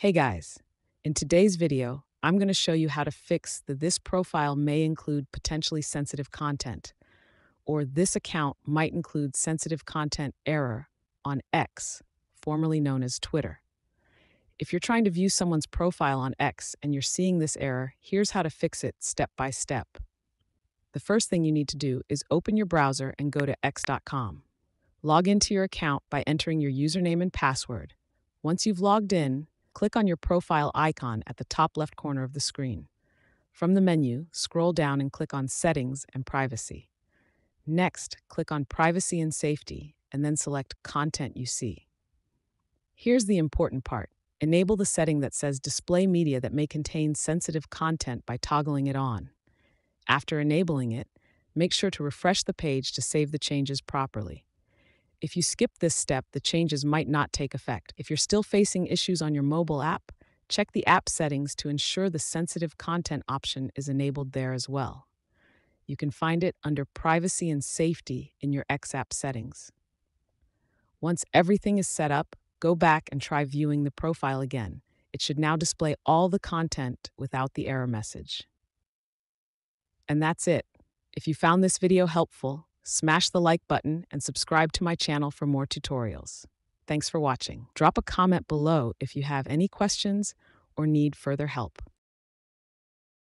Hey guys, in today's video, I'm going to show you how to fix the this profile may include potentially sensitive content, or this account might include sensitive content error on X, formerly known as Twitter. If you're trying to view someone's profile on X and you're seeing this error, here's how to fix it step by step. The first thing you need to do is open your browser and go to x.com. Log into your account by entering your username and password. Once you've logged in, click on your profile icon at the top left corner of the screen. From the menu, scroll down and click on Settings and Privacy. Next, click on Privacy and Safety and then select Content You See. Here's the important part. Enable the setting that says Display Media that may contain sensitive content by toggling it on. After enabling it, make sure to refresh the page to save the changes properly. If you skip this step, the changes might not take effect. If you're still facing issues on your mobile app, check the app settings to ensure the sensitive content option is enabled there as well. You can find it under Privacy and Safety in your X app settings. Once everything is set up, go back and try viewing the profile again. It should now display all the content without the error message. And that's it. If you found this video helpful, smash the like button and subscribe to my channel for more tutorials. Thanks for watching. Drop a comment below if you have any questions or need further help.